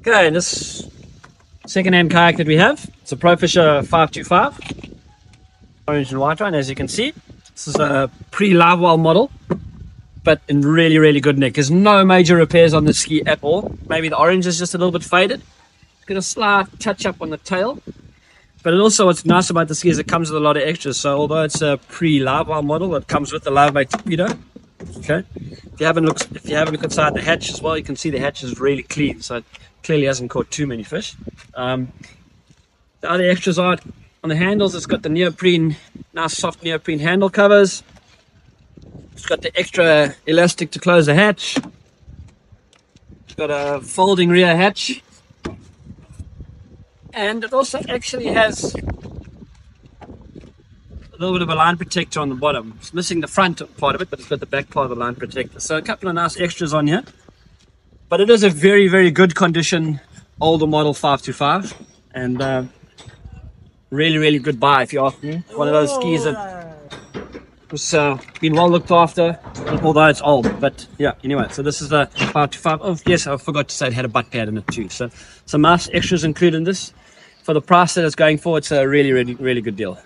Okay, this second-hand kayak that we have, it's a Pro Fisha 525, orange and white one, as you can see. This is a pre-live well model, but in really, really good nick. There's no major repairs on the ski at all. Maybe the orange is just a little bit faded. It's got a slight touch-up on the tail. But it also, what's nice about the ski is it comes with a lot of extras. So although it's a pre-live well model, it comes with the live bait torpedo. Okay. You haven't looked, if you haven't looked inside the hatch as well, you can see the hatch is really clean. So it clearly hasn't caught too many fish. Um, the other extras are on the handles. It's got the neoprene, nice soft neoprene handle covers. It's got the extra elastic to close the hatch. It's got a folding rear hatch. And it also actually has a little bit of a line protector on the bottom. It's missing the front part of it, but it's got the back part of the line protector. So a couple of nice extras on here. But it is a very, very good condition older model 525. And uh, really, really good buy if you ask me. One of those skis that was uh, been well looked after, although it's old. But yeah, anyway, so this is the 525. Oh, yes, I forgot to say it had a butt pad in it too. So some nice extras included in this. For the price that it's going for, it's a really, really, really good deal.